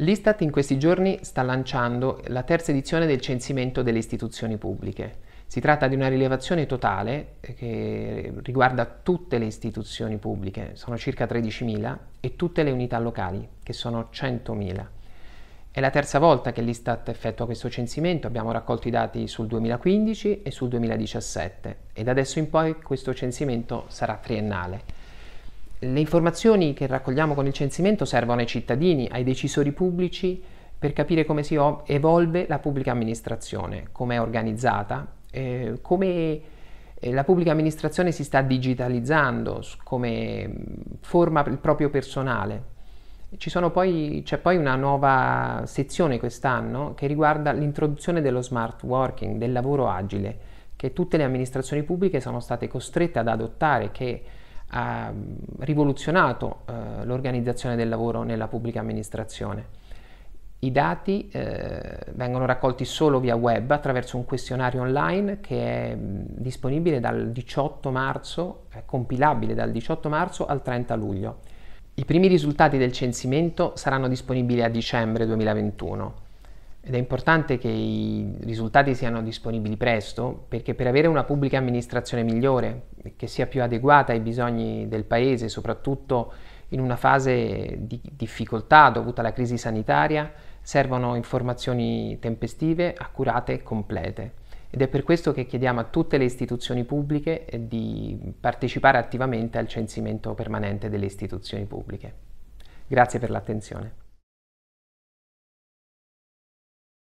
L'Istat in questi giorni sta lanciando la terza edizione del censimento delle istituzioni pubbliche. Si tratta di una rilevazione totale eh, che riguarda tutte le istituzioni pubbliche, sono circa 13.000, e tutte le unità locali, che sono 100.000. È la terza volta che l'Istat effettua questo censimento, abbiamo raccolto i dati sul 2015 e sul 2017 ed adesso in poi questo censimento sarà triennale. Le informazioni che raccogliamo con il censimento servono ai cittadini, ai decisori pubblici per capire come si evolve la pubblica amministrazione, come è organizzata, eh, come eh, la pubblica amministrazione si sta digitalizzando, come mm, forma il proprio personale. Poi, c'è poi una nuova sezione quest'anno che riguarda l'introduzione dello smart working, del lavoro agile, che tutte le amministrazioni pubbliche sono state costrette ad adottare, che ha rivoluzionato eh, l'organizzazione del lavoro nella pubblica amministrazione. I dati eh, vengono raccolti solo via web attraverso un questionario online che è disponibile dal 18 marzo, è compilabile dal 18 marzo al 30 luglio. I primi risultati del censimento saranno disponibili a dicembre 2021 ed è importante che i risultati siano disponibili presto perché per avere una pubblica amministrazione migliore, che sia più adeguata ai bisogni del Paese, soprattutto in una fase di difficoltà dovuta alla crisi sanitaria, servono informazioni tempestive, accurate e complete. Ed è per questo che chiediamo a tutte le istituzioni pubbliche di partecipare attivamente al censimento permanente delle istituzioni pubbliche. Grazie per l'attenzione.